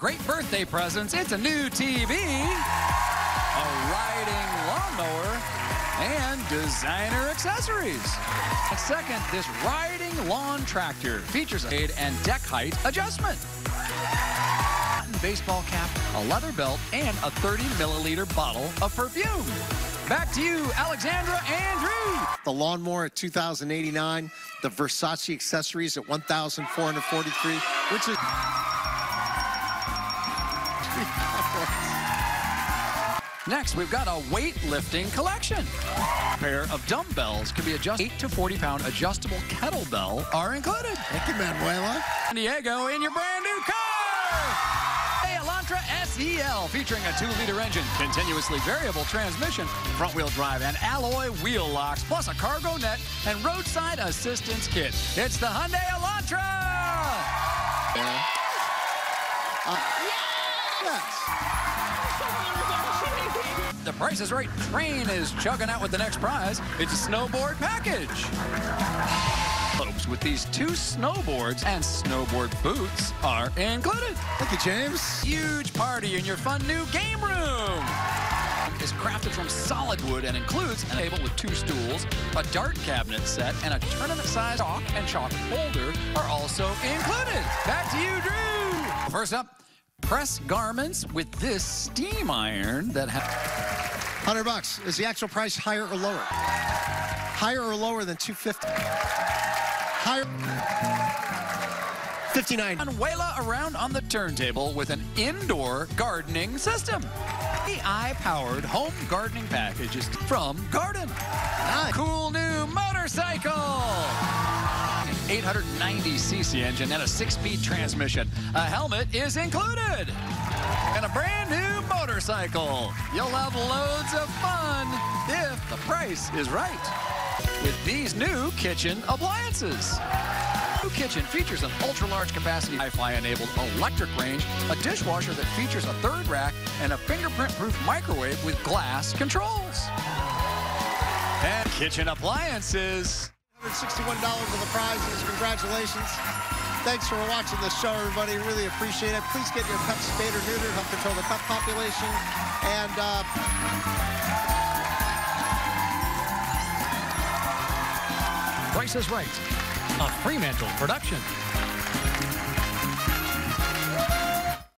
great birthday presents. It's a new TV, a riding lawnmower, and designer accessories. And second, this riding lawn tractor features a shade and deck height adjustment. Baseball cap, a leather belt, and a 30 milliliter bottle of perfume. Back to you, Alexandra and Drew. The lawnmower at 2,089, the Versace accessories at 1,443, which is. Next, we've got a weightlifting collection. A pair of dumbbells can be adjusted. 8 to 40 pound adjustable kettlebell are included. Thank you, Manuela. San Diego in your brand new car. A Elantra SEL featuring a 2 liter engine, continuously variable transmission, front wheel drive, and alloy wheel locks, plus a cargo net and roadside assistance kit. It's the Hyundai Elantra. Yeah. Uh, The Price is Right train is chugging out with the next prize. It's a snowboard package. With these two snowboards and snowboard boots are included. Thank you, James. Huge party in your fun new game room. Is crafted from solid wood and includes a table with two stools, a dart cabinet set, and a tournament-sized chalk and chalk holder are also included. Back to you, Drew. First up, press garments with this steam iron that has 100 bucks. Is the actual price higher or lower? Higher or lower than 250? Higher. 59. Manuela around on the turntable with an indoor gardening system. The eye-powered home gardening package is from Gardyn. Nice. Cool new motorcycle. An 890cc engine and a six-speed transmission. A helmet is included. And a brand new motorcycle. You'll have loads of fun if the price is right. With these new kitchen appliances. New kitchen features an ultra-large capacity Wi-Fi enabled electric range, a dishwasher that features a third rack, and a fingerprint-proof microwave with glass controls. And kitchen appliances. $161 of the prizes. Congratulations. Thanks for watching the show, everybody. Really appreciate it. Please get your pets spayed or neutered. Help control the pet population. And uh, Price is Right, a Fremantle production.